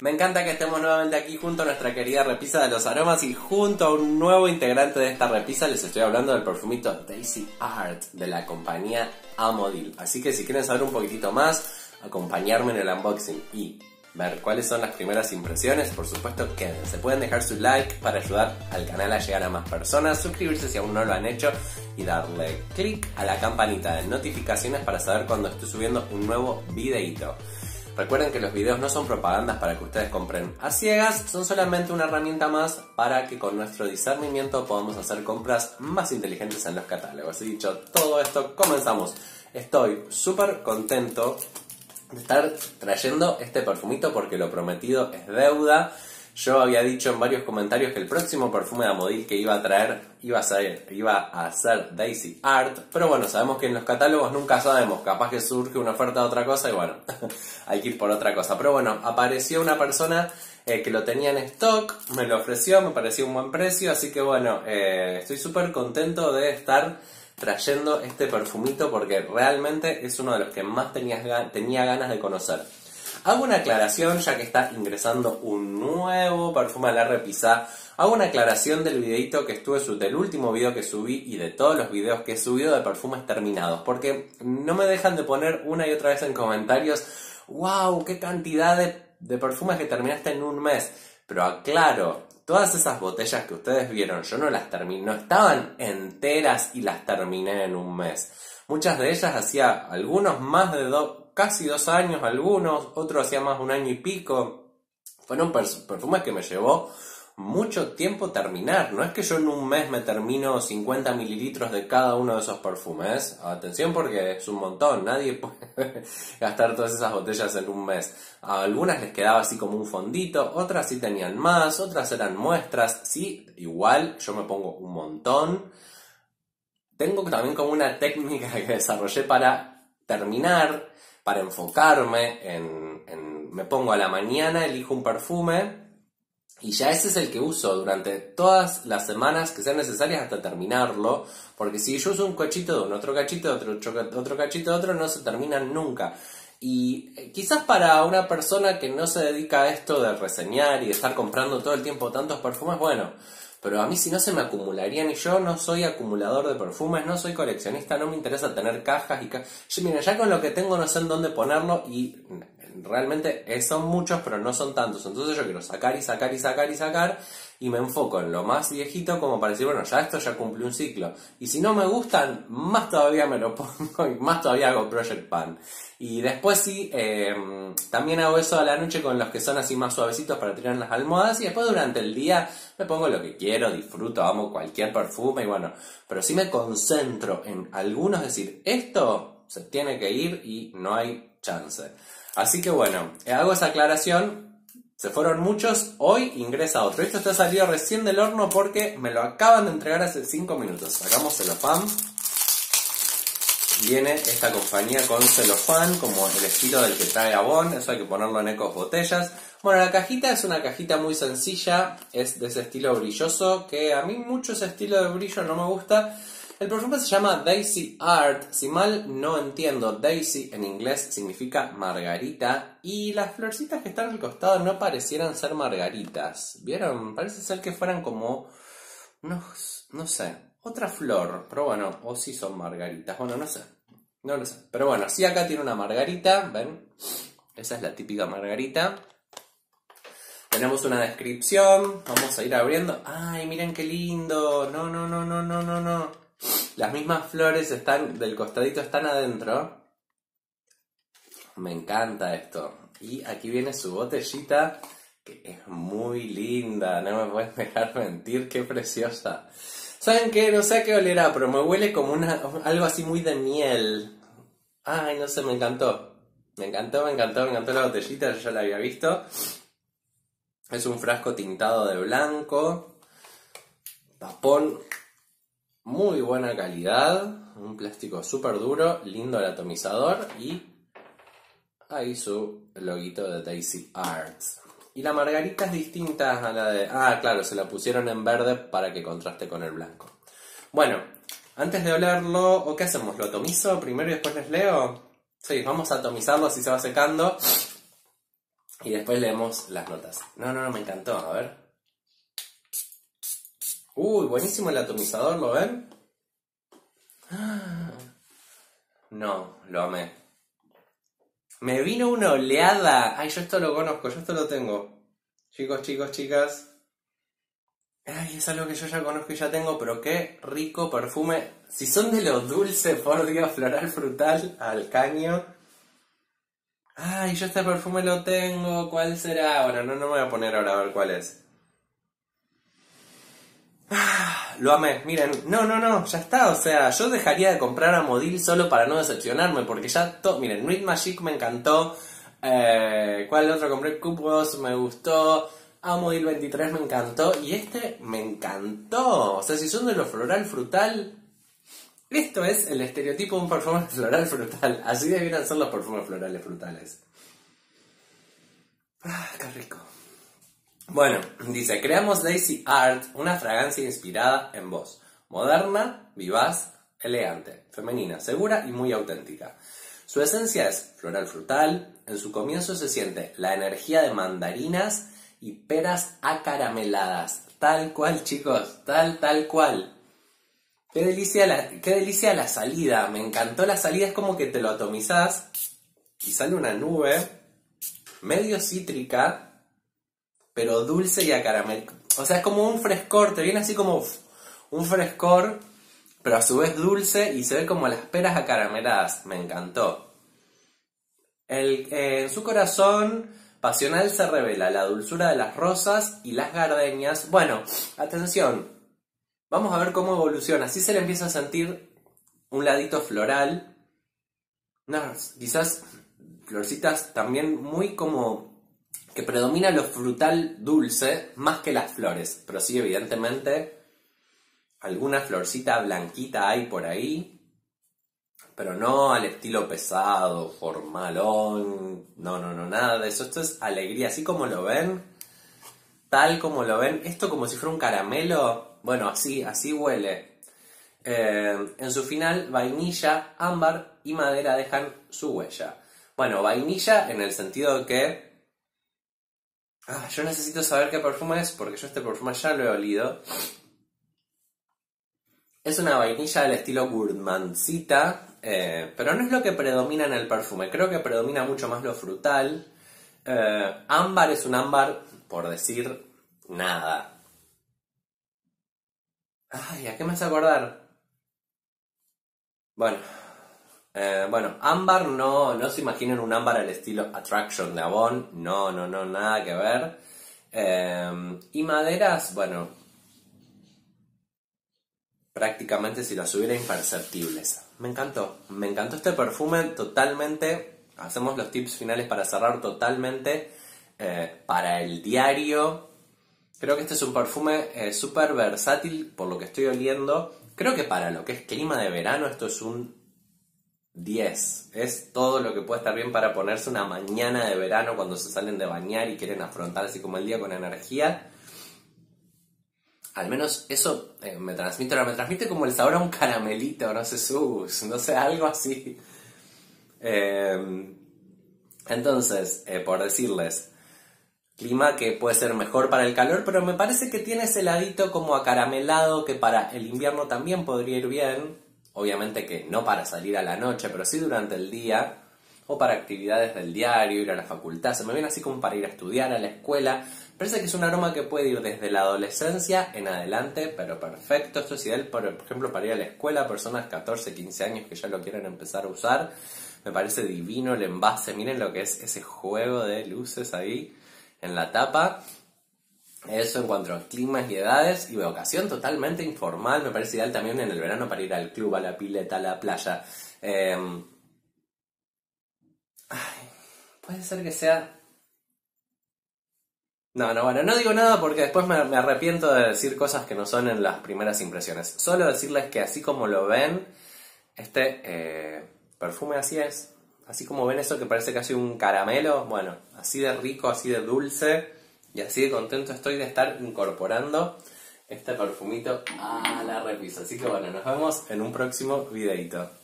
Me encanta que estemos nuevamente aquí junto a nuestra querida repisa de los aromas y junto a un nuevo integrante de esta repisa les estoy hablando del perfumito Daisy Art de la compañía Amodil. Así que si quieren saber un poquitito más, acompañarme en el unboxing y ver cuáles son las primeras impresiones, por supuesto quédense. Pueden dejar su like para ayudar al canal a llegar a más personas, suscribirse si aún no lo han hecho y darle click a la campanita de notificaciones para saber cuando estoy subiendo un nuevo videito. Recuerden que los videos no son propagandas para que ustedes compren a ciegas, son solamente una herramienta más para que con nuestro discernimiento podamos hacer compras más inteligentes en los catálogos. Y dicho todo esto, comenzamos. Estoy súper contento de estar trayendo este perfumito porque lo prometido es deuda. Yo había dicho en varios comentarios que el próximo perfume de Amodil que iba a traer iba a ser, iba a ser Daisy Art, pero bueno, sabemos que en los catálogos nunca sabemos, capaz que surge una oferta de otra cosa y bueno, hay que ir por otra cosa. Pero bueno, apareció una persona eh, que lo tenía en stock, me lo ofreció, me pareció un buen precio, así que bueno, eh, estoy súper contento de estar trayendo este perfumito porque realmente es uno de los que más tenía, tenía ganas de conocer. Hago una aclaración ya que está ingresando un nuevo perfume a la repisa. Hago una aclaración del videito que estuve, del último video que subí y de todos los videos que he subido de perfumes terminados. Porque no me dejan de poner una y otra vez en comentarios, wow, qué cantidad de, de perfumes que terminaste en un mes. Pero aclaro, todas esas botellas que ustedes vieron, yo no las terminé, no estaban enteras y las terminé en un mes. Muchas de ellas hacía algunos más de dos casi dos años algunos, otros hacía más un año y pico. Fueron perfumes que me llevó mucho tiempo terminar. No es que yo en un mes me termino 50 mililitros de cada uno de esos perfumes. Atención porque es un montón. Nadie puede gastar todas esas botellas en un mes. A algunas les quedaba así como un fondito, otras sí tenían más, otras eran muestras. Sí, igual yo me pongo un montón. Tengo también como una técnica que desarrollé para terminar para enfocarme en, me pongo a la mañana, elijo un perfume y ya ese es el que uso durante todas las semanas que sean necesarias hasta terminarlo, porque si yo uso un cachito de un otro cachito de otro, otro cachito de otro, no se terminan nunca. Y eh, quizás para una persona que no se dedica a esto de reseñar y de estar comprando todo el tiempo tantos perfumes, bueno, pero a mí si no se me acumularían y yo no soy acumulador de perfumes, no soy coleccionista, no me interesa tener cajas y cajas. Mira, ya con lo que tengo no sé en dónde ponerlo y realmente eh, son muchos, pero no son tantos. Entonces yo quiero sacar y sacar y sacar y sacar y me enfoco en lo más viejito como para decir, bueno, ya esto ya cumplió un ciclo. Y si no me gustan, más todavía me lo pongo y más todavía hago Project Pan. Y después sí, em, también hago eso a la noche con los que son así más suavecitos para tirar las almohadas y después durante el día me pongo lo que quiero, disfruto, amo cualquier perfume y bueno, pero sí me concentro en algunos, decir, esto se tiene que ir y no hay chance. Así que bueno, hago esa aclaración se fueron muchos, hoy ingresa otro. Esto está salido recién del horno porque me lo acaban de entregar hace 5 minutos. Sacamos celofán. Viene esta compañía con celofán, como el estilo del que trae Avon. Eso hay que ponerlo en ecos botellas. Bueno, la cajita es una cajita muy sencilla. Es de ese estilo brilloso, que a mí mucho ese estilo de brillo no me gusta. El perfume se llama Daisy Art. Si mal no entiendo, Daisy en inglés significa margarita. Y las florcitas que están al costado no parecieran ser margaritas. ¿Vieron? Parece ser que fueran como. No, no sé. Otra flor. Pero bueno, o si son margaritas. Bueno, no sé. No lo sé. Pero bueno, sí acá tiene una margarita. ¿Ven? Esa es la típica margarita. Tenemos una descripción. Vamos a ir abriendo. ¡Ay, miren qué lindo! No, no, no, no, no, no, no. Las mismas flores están del costadito, están adentro. Me encanta esto. Y aquí viene su botellita, que es muy linda, no me puedes dejar mentir, qué preciosa. ¿Saben qué? No sé a qué olerá, pero me huele como una, algo así muy de miel. Ay, no sé, me encantó. Me encantó, me encantó, me encantó la botellita, yo ya la había visto. Es un frasco tintado de blanco. Tapón muy buena calidad, un plástico súper duro, lindo el atomizador y ahí su loguito de Daisy Arts. Y la margarita es distinta a la de... Ah, claro, se la pusieron en verde para que contraste con el blanco. Bueno, antes de olerlo, ¿o qué hacemos? ¿Lo atomizo primero y después les leo? Sí, vamos a atomizarlo así se va secando. Y después leemos las notas. No, no, no, me encantó. A ver. Uy, buenísimo el atomizador, ¿lo ven? No, lo amé. Me vino una oleada. Ay, yo esto lo conozco, yo esto lo tengo. Chicos, chicos, chicas. Ay, es algo que yo ya conozco y ya tengo, pero qué rico perfume. Si son de los dulces, por Dios, floral, frutal, al caño. Ay, yo este perfume lo tengo. ¿Cuál será? Bueno, no, no me voy a poner ahora a ver cuál es. Ah, lo amé, miren, no, no, no, ya está, o sea, yo dejaría de comprar a Modil solo para no decepcionarme, porque ya todo, miren, Nuit Magic me encantó, eh, ¿cuál otro compré? Cupos me gustó, Amodil 23 me encantó, y este me encantó, o sea, si son de lo floral frutal, esto es el estereotipo de un perfume floral frutal, así deberían ser los perfumes florales frutales. Ah, qué rico. Bueno, dice, creamos Daisy Art, una fragancia inspirada en vos. Moderna, vivaz, elegante, femenina, segura y muy auténtica. Su esencia es floral frutal, en su comienzo se siente la energía de mandarinas y peras acarameladas. Tal cual, chicos, tal, tal cual. Qué delicia la, qué delicia la salida, me encantó la salida, es como que te lo atomizás y sale una nube medio cítrica pero dulce y a caramel. O sea, es como un frescor, te viene así como un frescor, pero a su vez dulce y se ve como las peras acarameladas. Me encantó. Eh, en su corazón pasional se revela la dulzura de las rosas y las gardenias. Bueno, atención, vamos a ver cómo evoluciona. Así se le empieza a sentir un ladito floral. No, quizás florcitas también muy como que predomina lo frutal dulce más que las flores, pero sí, evidentemente, alguna florcita blanquita hay por ahí, pero no al estilo pesado, formalón, no, no, no, nada de eso, esto es alegría, así como lo ven, tal como lo ven, esto como si fuera un caramelo, bueno, así, así huele. Eh, en su final, vainilla, ámbar y madera dejan su huella. Bueno, vainilla en el sentido de que Ah, yo necesito saber qué perfume es porque yo este perfume ya lo he olido. Es una vainilla del estilo gourmandcita, eh, pero no es lo que predomina en el perfume. Creo que predomina mucho más lo frutal. Eh, ámbar es un ámbar, por decir nada. Ay, ¿a qué me hace acordar? Bueno, eh, bueno, ámbar no, no se imaginen un ámbar al estilo Attraction de Avon, no, no, no, nada que ver. Eh, y maderas, bueno, prácticamente si las hubiera imperceptibles. Me encantó, me encantó este perfume totalmente. Hacemos los tips finales para cerrar totalmente. Eh, para el diario, creo que este es un perfume súper versátil por lo que estoy oliendo. Creo que para lo que es clima de verano, esto es un 10. Es todo lo que puede estar bien para ponerse una mañana de verano cuando se salen de bañar y quieren afrontar así como el día con energía. Al menos eso eh, me transmite, me transmite como el sabor a un caramelito, no sé, sus, no sé, algo así. Em, entonces, eh, por decirles, clima que puede ser mejor para el calor, pero me parece que tiene ese ladito como acaramelado que para el invierno también podría ir bien obviamente que no para salir a la noche, pero sí durante el día, o para actividades del diario, ir a la facultad, se me viene así como para ir a estudiar a la escuela. Parece que es un aroma que puede ir desde la adolescencia en adelante, pero perfecto. Esto es ideal, por ejemplo, para ir a la escuela, personas 14, 15 años que ya lo quieren empezar a usar. Me parece divino el envase. Miren lo que es ese juego de luces ahí en la tapa. Eso en cuanto a climas y edades y ocasión totalmente informal, me parece ideal también en el verano para ir al club, a la pileta, a la playa. Em, puede ser que sea... No, no, bueno, no digo nada porque después me, arrepiento de decir cosas que no son en las primeras impresiones. Solo decirles que así como lo ven, este eh, perfume así es. Así como ven eso que parece casi un caramelo, bueno, así de rico, así de dulce y así de contento estoy de estar incorporando este perfumito a la repisa. Así que bueno, nos vemos en un próximo videito.